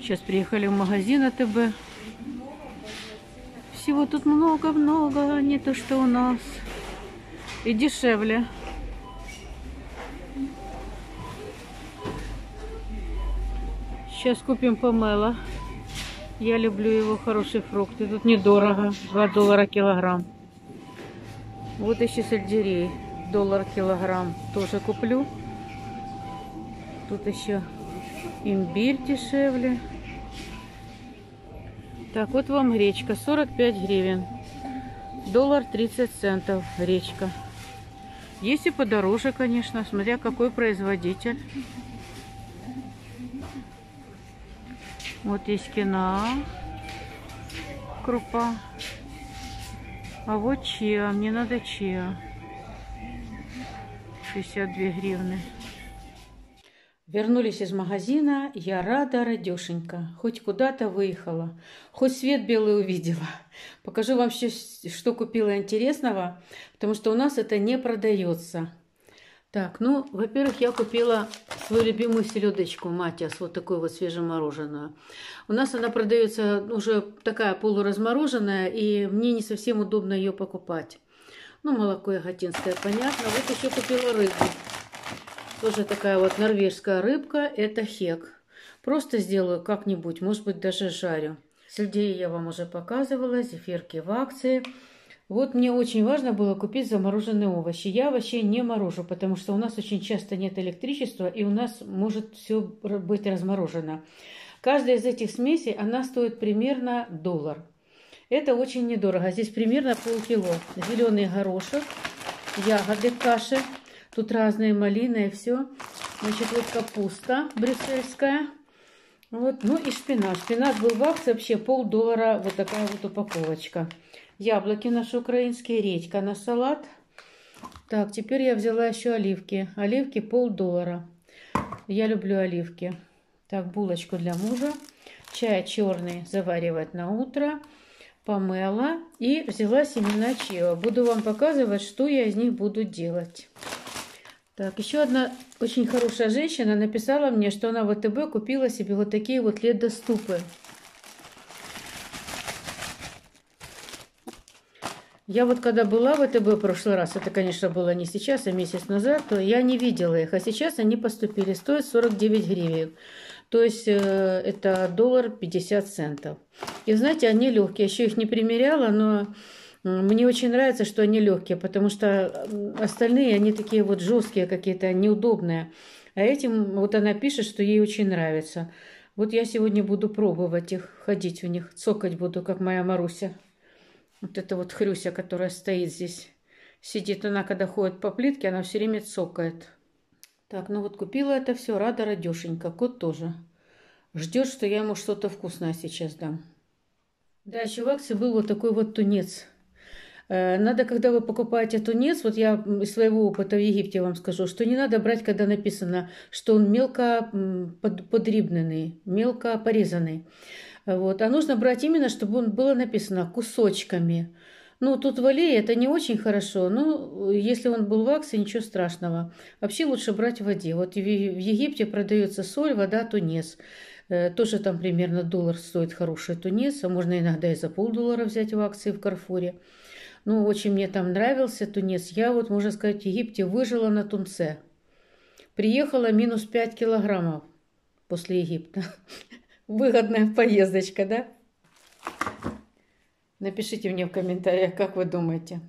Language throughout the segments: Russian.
Сейчас приехали в магазин АТБ. Всего тут много-много, не то что у нас. И дешевле. Сейчас купим помело. Я люблю его хорошие фрукты. Тут недорого. 2 доллара килограмм. Вот еще сельдерей. Доллар килограмм. Тоже куплю. Тут еще имбирь дешевле. Так, вот вам гречка. 45 гривен. Доллар 30 центов гречка. Есть и подороже, конечно, смотря какой производитель. Вот есть кина, крупа. А вот чиа, мне надо чиа. 62 гривны. Вернулись из магазина, я рада, радешенька. Хоть куда-то выехала, хоть свет белый увидела. Покажу вам, что купила интересного, потому что у нас это не продается. Так, ну, во-первых, я купила свою любимую селедочку Матиас, вот такую вот свежемороженую. У нас она продается уже такая полуразмороженная, и мне не совсем удобно ее покупать. Ну, молоко яготинское, понятно. Вот еще купила рыбу. Тоже такая вот норвежская рыбка, это хек. Просто сделаю как-нибудь, может быть, даже жарю. Сельдей я вам уже показывала, зефирки в акции – вот мне очень важно было купить замороженные овощи. Я овощей не морожу, потому что у нас очень часто нет электричества, и у нас может все быть разморожено. Каждая из этих смесей, она стоит примерно доллар. Это очень недорого. Здесь примерно полкило. Зеленый горошек, ягоды, каши. Тут разные малины и все. Значит, вот капуста брюссельская. Вот, ну и шпинат. Шпинат был в акции вообще полдоллара. Вот такая вот упаковочка. Яблоки наши украинские, редька на салат. Так, теперь я взяла еще оливки. Оливки полдоллара. Я люблю оливки. Так, булочку для мужа. Чай черный заваривать на утро. Помыла и взяла семена чиа. Буду вам показывать, что я из них буду делать. Так, еще одна очень хорошая женщина написала мне, что она в ВТБ купила себе вот такие вот ледоступы. Я вот когда была в ВТБ в прошлый раз, это, конечно, было не сейчас, а месяц назад, то я не видела их. А сейчас они поступили, стоят 49 гривен. То есть э, это доллар 50 центов. И знаете, они легкие. Еще их не примеряла, но мне очень нравится, что они легкие, потому что остальные, они такие вот жесткие какие-то, неудобные. А этим вот она пишет, что ей очень нравится. Вот я сегодня буду пробовать их, ходить в них, цокать буду, как моя Маруся. Вот эта вот Хрюся, которая стоит здесь. Сидит она, когда ходит по плитке, она все время цокает. Так, ну вот купила это все, рада радешенька. Кот тоже. Ждет, что я ему что-то вкусное сейчас дам. Да, еще в акции был вот такой вот тунец. Э, надо, когда вы покупаете тунец, вот я из своего опыта в Египте вам скажу, что не надо брать, когда написано, что он мелко подрибненный, мелко порезанный. Вот. А нужно брать именно, чтобы он было написано кусочками. Ну, тут в аллее это не очень хорошо, но если он был в акции, ничего страшного. Вообще лучше брать в воде. Вот в Египте продается соль, вода, тунец. Э, тоже там примерно доллар стоит хороший тунец, а можно иногда и за полдоллара взять в акции в Карфуре. Ну, очень мне там нравился тунец. Я вот, можно сказать, в Египте выжила на тунце. Приехала минус 5 килограммов после Египта. Выгодная поездочка, да? Напишите мне в комментариях, как вы думаете.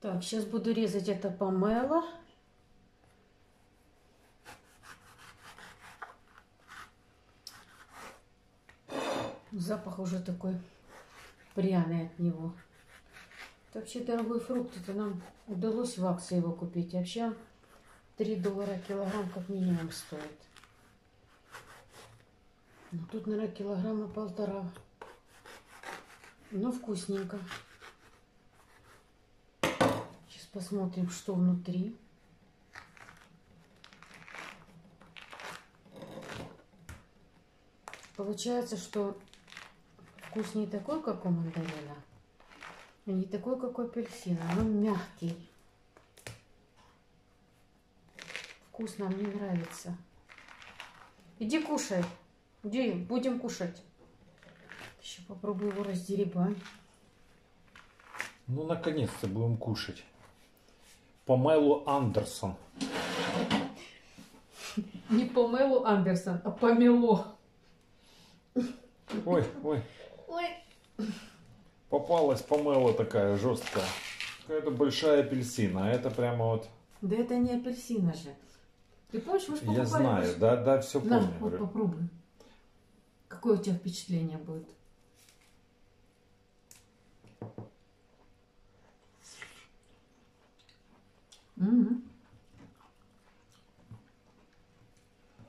Так, сейчас буду резать это помело. Запах уже такой пряный от него. Вообще дорогой фрукт. Это нам удалось в акции его купить. Вообще 3 доллара килограмм как минимум стоит. Ну, тут, наверное, килограмма полтора. Но вкусненько. Сейчас посмотрим, что внутри. Получается, что вкус не такой, как у мандарина, и не такой, как у апельсина, но мягкий. Вкусно, мне нравится. Иди кушай. Где будем кушать? Еще попробую его раздеребать. Ну, наконец-то будем кушать. Памелу Андерсон. Не Памелу Андерсон, а Памело. Ой, ой. Ой. Попалась помела такая жесткая. Какая-то большая апельсина. А это прямо вот... Да это не апельсина же. Ты помнишь, мы же покупали... Я знаю, да, да, все На, помню. вот говорю. попробуй. Какое у тебя впечатление будет?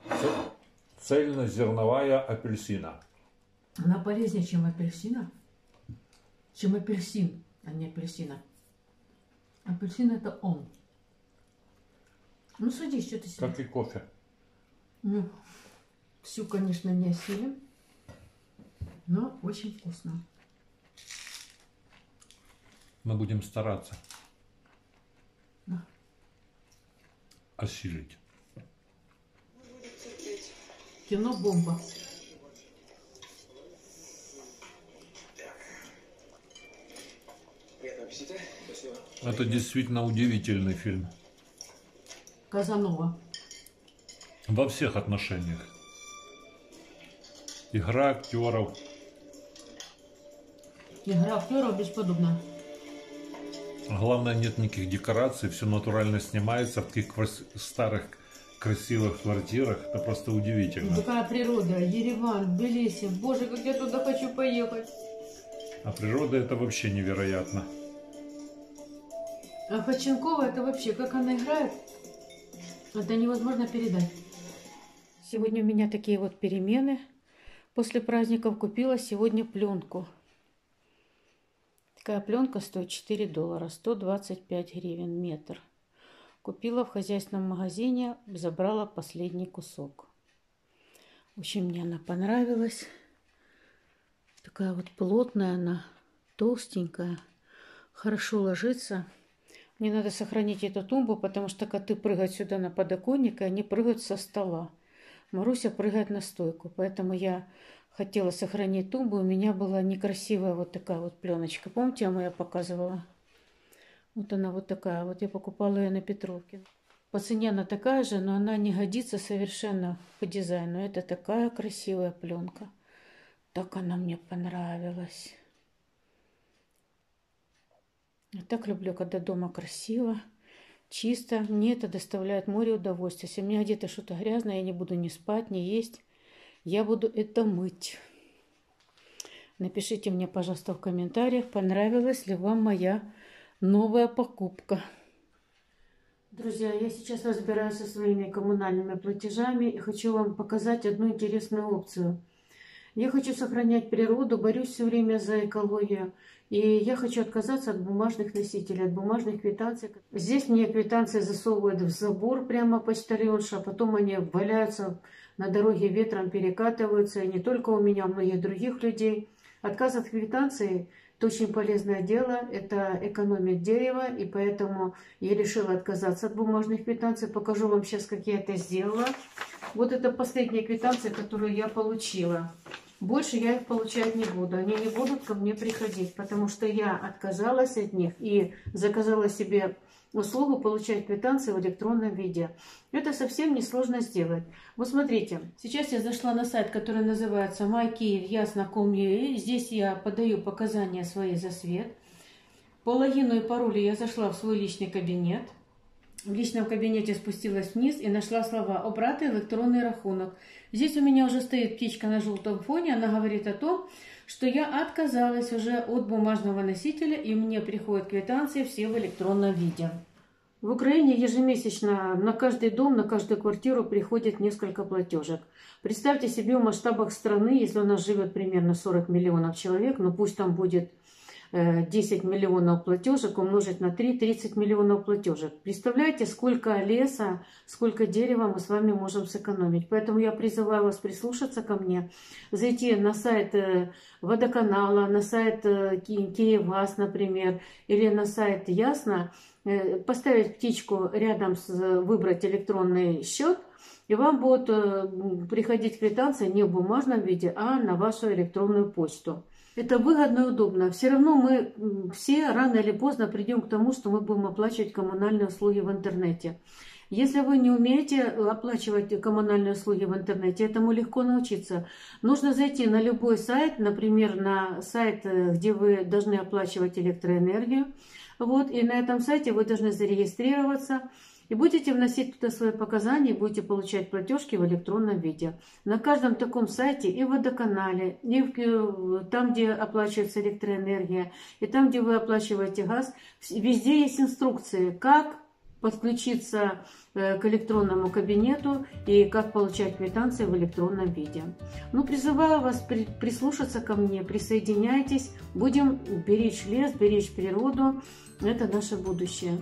Ц- Цельнозерновая апельсина. Она полезнее, чем апельсина. Чем апельсин, а не апельсина. Апельсин это он. Ну садись, что ты себе. Как и кофе. Ну, всю, конечно, не осилим, но очень вкусно. Мы будем стараться Да. осилить. Кино бомба. Приятного аппетита. Спасибо. Это действительно удивительный фильм. Казанова. Во всех отношениях. Игра актеров. Игра актеров бесподобна. Главное, нет никаких декораций, все натурально снимается в таких крас- старых красивых квартирах. Это просто удивительно. Такая природа. Ереван, Тбилиси. Боже, как я туда хочу поехать. А природа это вообще невероятно. А Ходченкова это вообще, как она играет, это невозможно передать. Сегодня у меня такие вот перемены. После праздников купила сегодня пленку. Такая пленка стоит 4 доллара, 125 гривен метр. Купила в хозяйственном магазине, забрала последний кусок. Очень мне она понравилась. Такая вот плотная она, толстенькая, хорошо ложится. Мне надо сохранить эту тумбу, потому что коты прыгают сюда на подоконник, и они прыгают со стола. Маруся прыгает на стойку, поэтому я хотела сохранить тумбу. У меня была некрасивая вот такая вот пленочка. Помните, я моя показывала? Вот она вот такая. Вот я покупала ее на Петровке. По цене она такая же, но она не годится совершенно по дизайну. Это такая красивая пленка. Так она мне понравилась. Я так люблю, когда дома красиво, чисто. Мне это доставляет море удовольствия. Если у меня где-то что-то грязное, я не буду ни спать, ни есть. Я буду это мыть. Напишите мне, пожалуйста, в комментариях, понравилась ли вам моя новая покупка. Друзья, я сейчас разбираюсь со своими коммунальными платежами и хочу вам показать одну интересную опцию. Я хочу сохранять природу, борюсь все время за экологию. И я хочу отказаться от бумажных носителей, от бумажных квитанций. Здесь мне квитанции засовывают в забор прямо почтальонша, а потом они валяются на дороге ветром, перекатываются. И не только у меня, у многих других людей. Отказ от квитанции – это очень полезное дело, это экономит дерево, и поэтому я решила отказаться от бумажных квитанций. Покажу вам сейчас, как я это сделала. Вот это последняя квитанция, которую я получила. Больше я их получать не буду. Они не будут ко мне приходить, потому что я отказалась от них и заказала себе услугу получать квитанции в электронном виде. Это совсем несложно сделать. Вот смотрите, сейчас я зашла на сайт, который называется MyKievYasna.com.ua. Здесь я подаю показания свои за свет. По логину и паролю я зашла в свой личный кабинет. В личном кабинете спустилась вниз и нашла слова «Обрати электронный рахунок». Здесь у меня уже стоит птичка на желтом фоне. Она говорит о том, что я отказалась уже от бумажного носителя, и мне приходят квитанции все в электронном виде. В Украине ежемесячно на каждый дом, на каждую квартиру приходит несколько платежек. Представьте себе в масштабах страны, если у нас живет примерно 40 миллионов человек, ну пусть там будет 10 миллионов платежек умножить на 3, 30 миллионов платежек. Представляете, сколько леса, сколько дерева мы с вами можем сэкономить. Поэтому я призываю вас прислушаться ко мне, зайти на сайт э, водоканала, на сайт э, Ки- Киевгаз, например, или на сайт Ясно, э, поставить птичку рядом с выбрать электронный счет И вам будут э, приходить квитанции не в бумажном виде, а на вашу электронную почту. Это выгодно и удобно. Все равно мы все рано или поздно придем к тому, что мы будем оплачивать коммунальные услуги в интернете. Если вы не умеете оплачивать коммунальные услуги в интернете, этому легко научиться. Нужно зайти на любой сайт, например, на сайт, э, где вы должны оплачивать электроэнергию. Вот, и на этом сайте вы должны зарегистрироваться. И будете вносить туда свои показания, и будете получать платежки в электронном виде. На каждом таком сайте и в водоканале, и в, э, там, где оплачивается электроэнергия, и там, где вы оплачиваете газ, везде есть инструкции, как подключиться э, к электронному кабинету и как получать квитанции в электронном виде. Ну, призываю вас при, прислушаться ко мне, присоединяйтесь, будем беречь лес, беречь природу, это наше будущее.